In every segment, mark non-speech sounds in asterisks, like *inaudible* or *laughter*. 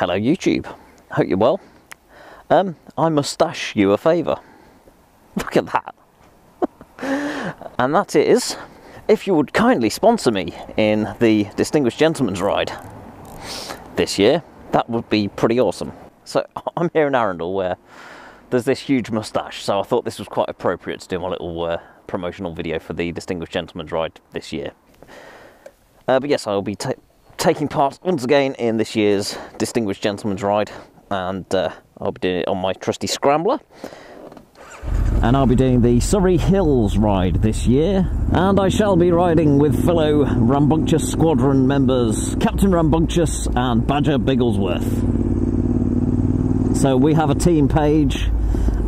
Hello YouTube, hope you're well. Um, I mustache you a favour. *laughs* Look at that. *laughs* and that is, if you would kindly sponsor me in the Distinguished Gentleman's Ride this year, that would be pretty awesome. So *laughs* I'm here in Arundel where there's this huge moustache, so I thought this was quite appropriate to do my little uh, promotional video for the Distinguished Gentleman's Ride this year. Uh, but yes, I will be taking part once again in this year's Distinguished Gentleman's Ride, and uh, I'll be doing it on my trusty Scrambler. And I'll be doing the Surrey Hills ride this year, and I shall be riding with fellow Rambunctious Squadron members Captain Rambunctious and Badger Bigglesworth. So we have a team page.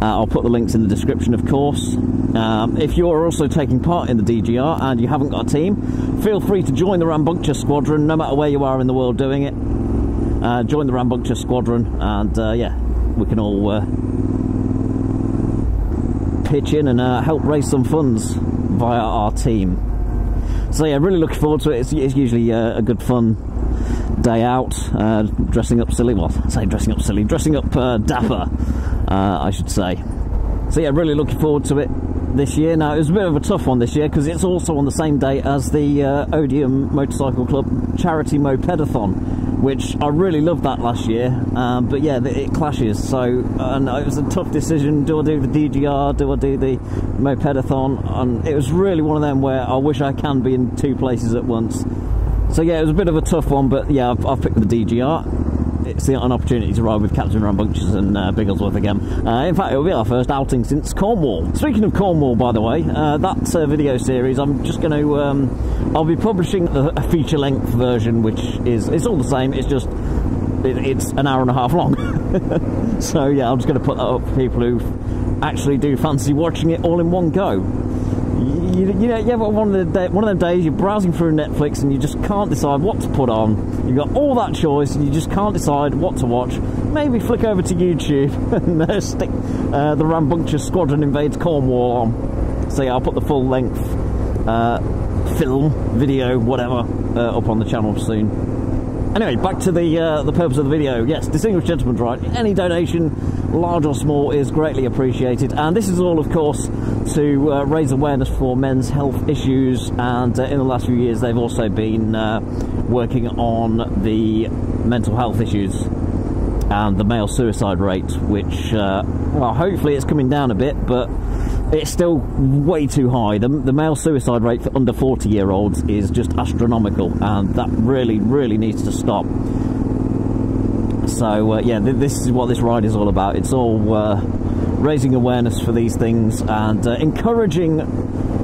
Uh, I'll put the links in the description, of course. Um, if you are also taking part in the DGR and you haven't got a team, feel free to join the Rambunctious Squadron, no matter where you are in the world doing it. Uh, join the Rambunctious Squadron, and uh, yeah, we can all uh, pitch in and uh, help raise some funds via our team. So yeah, really looking forward to it. It's, it's usually uh, a good fun day out, uh, dressing up silly. Well, say dressing up silly, dressing up uh, dapper, uh, I should say. So yeah, really looking forward to it this year. Now, it was a bit of a tough one this year because it's also on the same day as the uh, Odium Motorcycle Club Charity Mopedathon, which I really loved that last year. Um, but yeah, it clashes. So and it was a tough decision. Do I do the DGR? Do I do the Mopedathon? And it was really one of them where I wish I can be in two places at once. So yeah, it was a bit of a tough one, but yeah, I've, I've picked the DGR. It's an opportunity to ride with Captain Rambunctious and uh, Bigglesworth again. Uh, in fact, it will be our first outing since Cornwall. Speaking of Cornwall, by the way, uh, that uh, video series, I'm just going to, um, I'll be publishing a, feature-length version, which is, it's all the same, it's just, it, it's an hour and a half long. *laughs* so yeah, I'm just going to put that up for people who actually do fancy watching it all in one go you, you know, yeah, one of the one of them days you're browsing through Netflix and you just can't decide what to put on. You've got all that choice and you just can't decide what to watch. Maybe flick over to YouTube *laughs* and uh, stick uh, the Rambunctious Squadron Invades Cornwall on. So yeah, I'll put the full length uh, film, video, whatever, uh, up on the channel soon. Anyway, back to the uh, the purpose of the video. Yes, distinguished gentleman's ride. Any donation, large or small, is greatly appreciated. And this is all, of course, to uh, raise awareness for men's health issues. And uh, in the last few years, they've also been uh, working on the mental health issues and the male suicide rate, which, uh, well, hopefully it's coming down a bit, but it's still way too high. The, the male suicide rate for under 40 year olds is just astronomical, and that really, really needs to stop. So, uh, yeah, th this is what this ride is all about. It's all uh, raising awareness for these things and uh, encouraging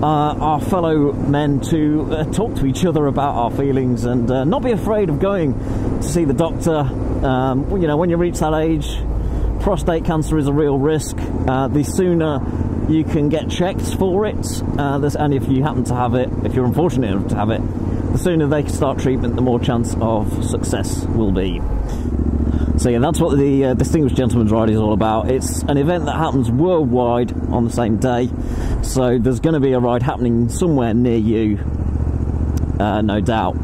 uh, our fellow men to uh, talk to each other about our feelings and uh, not be afraid of going to see the doctor. Um, you know, when you reach that age, prostate cancer is a real risk. the sooner you can get checked for it, uh, and if you happen to have it, if you're unfortunate enough to have it, the sooner they can start treatment, the more chance of success will be. So yeah, that's what the uh, Distinguished Gentleman's Ride is all about. It's an event that happens worldwide on the same day, so there's going to be a ride happening somewhere near you, uh, no doubt.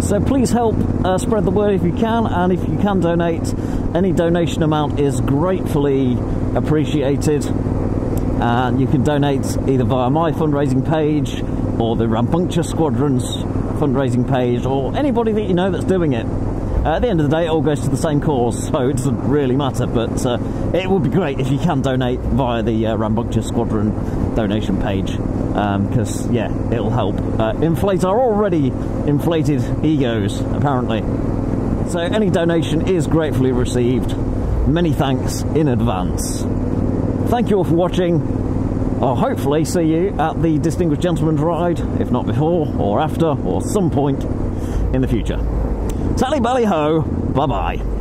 So please help uh, spread the word if you can, and if you can donate, any donation amount is gratefully appreciated and you can donate either via my fundraising page or the Rambunctious Squadron's fundraising page or anybody that you know that's doing it. Uh, at the end of the day, it all goes to the same cause, *laughs* so it doesn't really matter. But uh, it would be great if you can donate via the uh, Rambunctious Squadron donation page, because um, yeah, it'll help uh, inflate our already inflated egos, apparently. So any donation is gratefully received. Many thanks in advance. Thank you all for watching. I'll hopefully see you at the Distinguished Gentleman's Ride, if not before or after or some point in the future. Tally bally ho, bye bye.